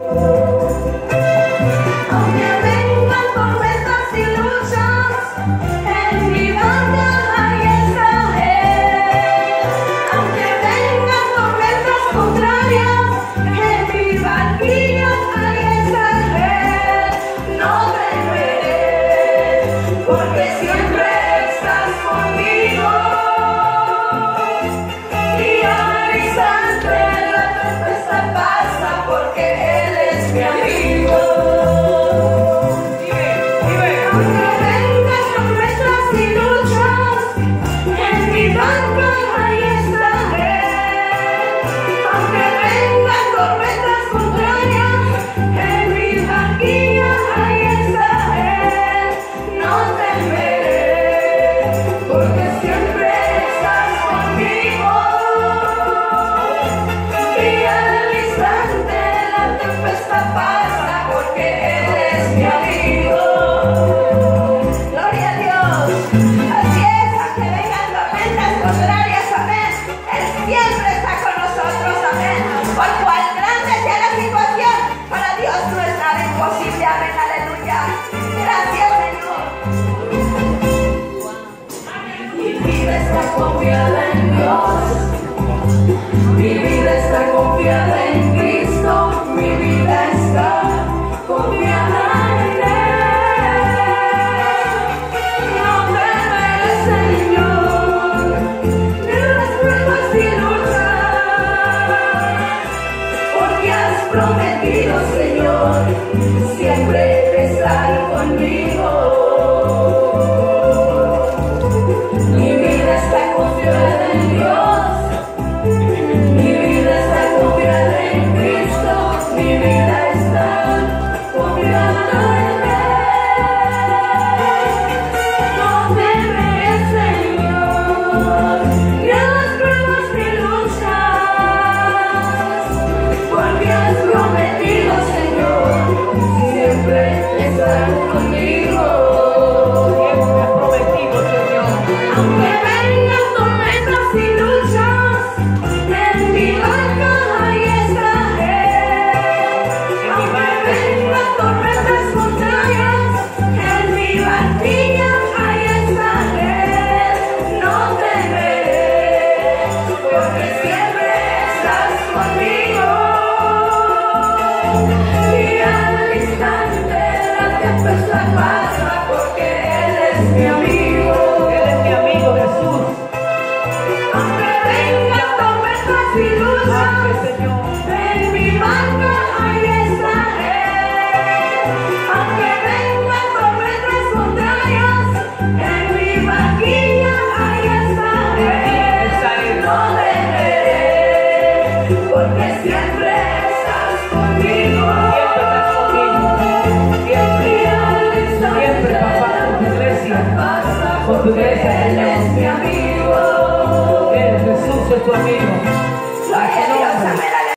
Aunque vengan tormentas y luchas, en mi banda hay el saje. Aunque vengan tormentas contrarias, en mi barquilla hay el saje. No te duerme, porque siempre estás conmigo. Y avisaste la respuesta pasta, porque. Bye. prometido, Señor, siempre estar conmigo. Por estas montañas, en mi barquilla hay el no te vees, porque siempre estás conmigo y al instante, antes de la paz. Él es mi amigo. Él, Jesús es tu amigo.